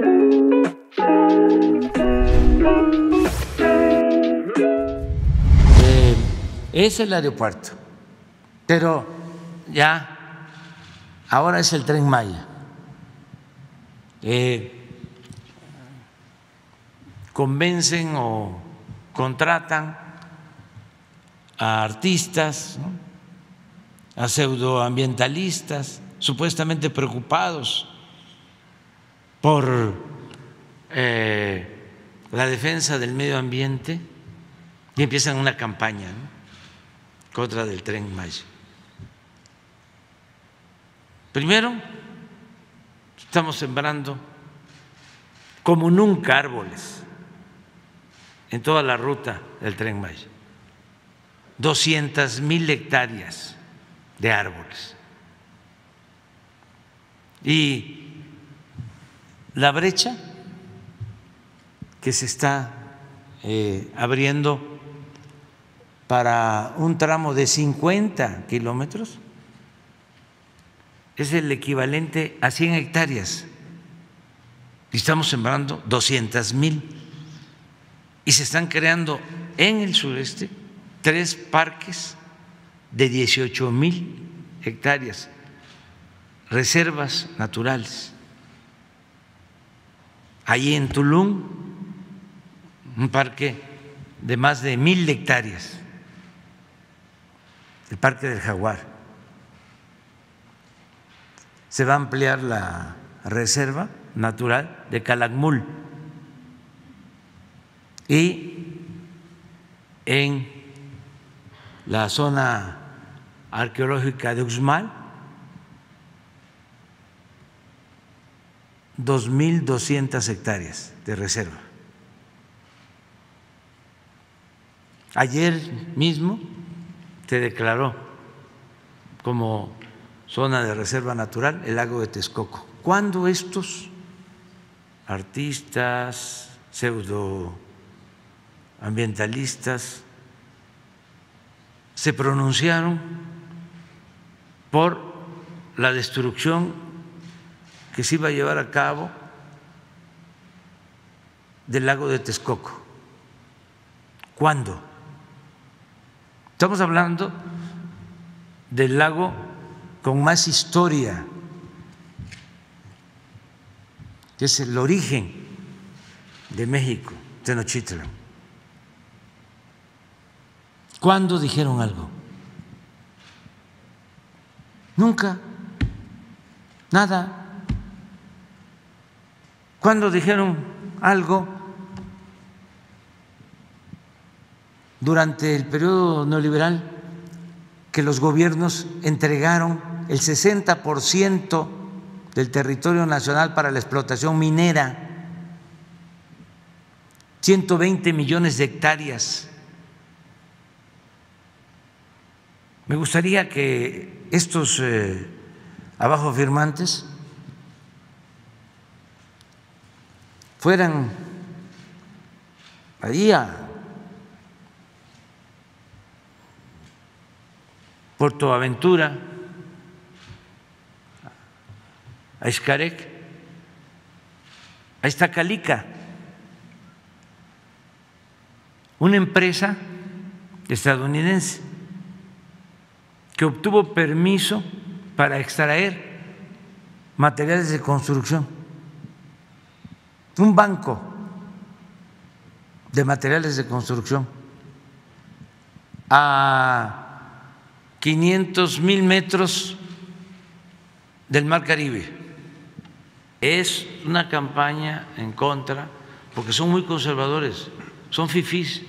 Eh, es el aeropuerto, pero ya ahora es el tren Maya. Eh, convencen o contratan a artistas, a pseudoambientalistas, supuestamente preocupados por eh, la defensa del medio ambiente y empiezan una campaña contra del tren Maya. Primero, estamos sembrando como nunca árboles en toda la ruta del tren Maya. 200 mil hectáreas de árboles. Y la brecha que se está eh, abriendo para un tramo de 50 kilómetros es el equivalente a 100 hectáreas. Y estamos sembrando 200 mil. Y se están creando en el sureste tres parques de 18 mil hectáreas, reservas naturales. Allí en Tulum, un parque de más de mil hectáreas, el Parque del Jaguar. Se va a ampliar la reserva natural de Calakmul y en la zona arqueológica de Uxmal, 2.200 hectáreas de reserva. Ayer mismo se declaró como zona de reserva natural el lago de Texcoco. ¿Cuándo estos artistas, pseudoambientalistas, se pronunciaron por la destrucción que se iba a llevar a cabo del lago de Texcoco. ¿Cuándo? Estamos hablando del lago con más historia, que es el origen de México, Tenochtitlan. ¿Cuándo dijeron algo? Nunca. Nada. ¿Cuándo dijeron algo? Durante el periodo neoliberal que los gobiernos entregaron el 60% del territorio nacional para la explotación minera, 120 millones de hectáreas Me gustaría que estos eh, abajo firmantes fueran allí a Puerto Aventura, a Escarec, a Calica, una empresa estadounidense que obtuvo permiso para extraer materiales de construcción, un banco de materiales de construcción a 500 mil metros del Mar Caribe. Es una campaña en contra, porque son muy conservadores, son fifís